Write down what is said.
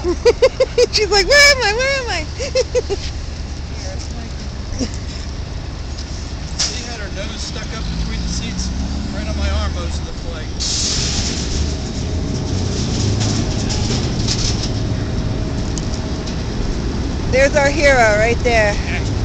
She's like, where am I? Where am I? She had her nose stuck up between the seats, right on my arm most of the flight. There's our hero right there.